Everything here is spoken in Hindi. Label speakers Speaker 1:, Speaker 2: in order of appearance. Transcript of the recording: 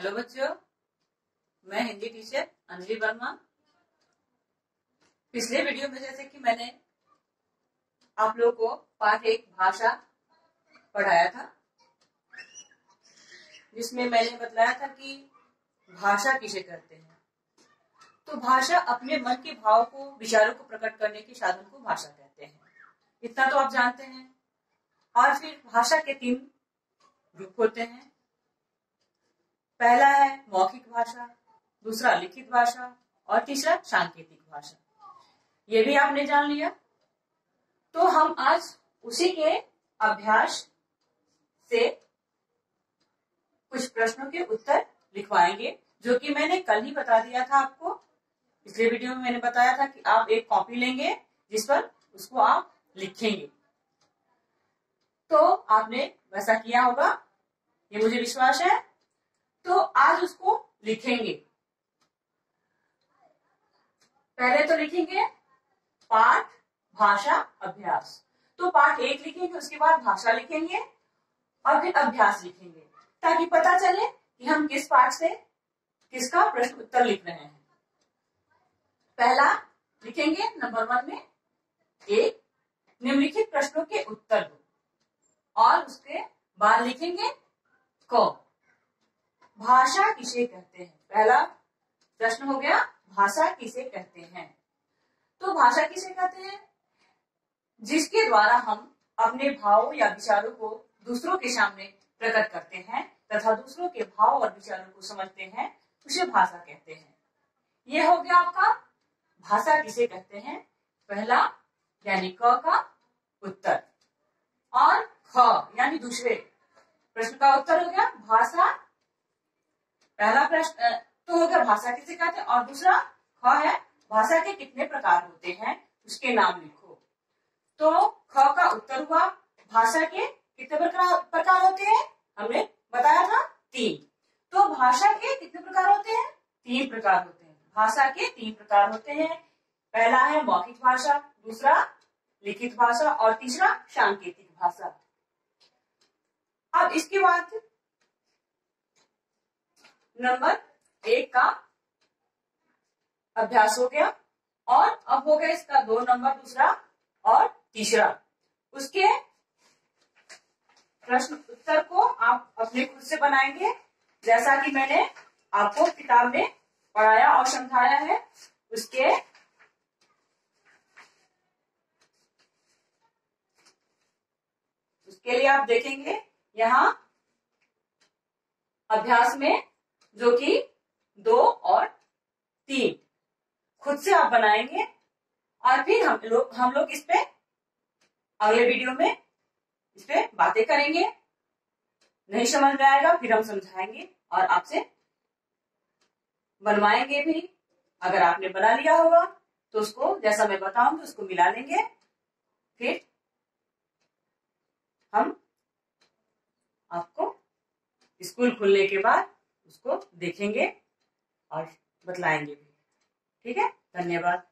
Speaker 1: हेलो बच्चों मैं हिंदी टीचर अंजलि वर्मा। पिछले वीडियो में जैसे कि मैंने आप लोगों को पाठ एक भाषा पढ़ाया था, जिसमें मैंने बताया था कि भाषा किसे कहते हैं। तो भाषा अपने मन के भाव को, विचारों को प्रकट करने के साधन को भाषा कहते हैं। इतना तो आप जानते हैं। और फिर भाषा के तीन रूप होते हैं। पहला है मौखिक भाषा, दूसरा लिखित भाषा और तीसरा सांकेतिक भाषा। ये भी आपने जान लिया। तो हम आज उसी के अभ्यास से कुछ प्रश्नों के उत्तर लिखवाएँगे, जो कि मैंने कल ही बता दिया था आपको। पिछले वीडियो में मैंने बताया था कि आप एक कॉपी लेंगे, जिस पर उसको आप लिखेंगे। तो आपने वैसा किया होगा। ये मुझे विश्वास है। लिखेंगे। पहले तो लिखेंगे पाठ, भाषा, अभ्यास। तो पाठ एक लिखेंगे, उसके बाद भाषा लिखेंगे और फिर अभ्यास लिखेंगे। ताकि पता चले कि हम किस पाठ से किसका प्रश्न उत्तर लिख रहे हैं। पहला लिखेंगे नंबर वन में एक निम्नलिखित प्रश्नों के उत्तर दो। और उसके बाद लिखेंगे क। भाषा किसे कहते हैं? पहला प्रश्न हो गया, भाषा किसे कहते हैं? तो भाषा किसे कहते हैं? जिसके द्वारा हम अपने भावों या विचारों को दूसरों के सामने प्रकट करते हैं तथा दूसरों के भाव और विचारों को समझते हैं, उसे भाषा कहते हैं। यह हो गया आपका, भाषा किसे कहते हैं? पहला, यानी क का उत्तर। और ख, यानी दूसरे। प्रश्न का उत्तर हो गया, भाषा पहला प्रश्न तो हो गया भाषा किसे कहते हैं? और दूसरा, ख है, भाषा के कितने प्रकार होते हैं? उसके नाम लिखो। तो ख का उत्तर हुआ, भाषा के कितने प्रकार होते हैं? हमने बताया था, तीन। तो भाषा के कितने प्रकार होते हैं? तीन प्रकार होते हैं। भाषा के तीन प्रकार होते हैं। पहला है मौखिक भाषा, दूसरा लिखित भाषा, और तीसरा सांकेतिक भाषा। अब इसके बाद नंबर एक का अभ्यास हो गया और अब हो गया इसका दो नंबर दूसरा और तीसरा। उसके प्रश्न उत्तर को आप अपने खुद से बनाएँगे, जैसा कि मैंने आपको किताब में पढ़ाया और समझाया है। उसके उसके लिए आप देखेंगे, यहाँ अभ्यास में जो कि दो और तीन। खुद से आप बनाएँगे और फिर हम लोग हम लोग इस पे अगले वीडियो में इस पे बातें करेंगे। नहीं समझ में आएगा, फिर हम समझाएँगे और आपसे बनवाएँगे भी। अगर आपने बना लिया होगा तो उसको, जैसा मैं बताऊँगी उसको मिला लेंगे। फिर हम आपको स्कूल खुलने के बाद उसको देखेंगे और बतलाएँगे भी। ठीक है? धन्यवाद।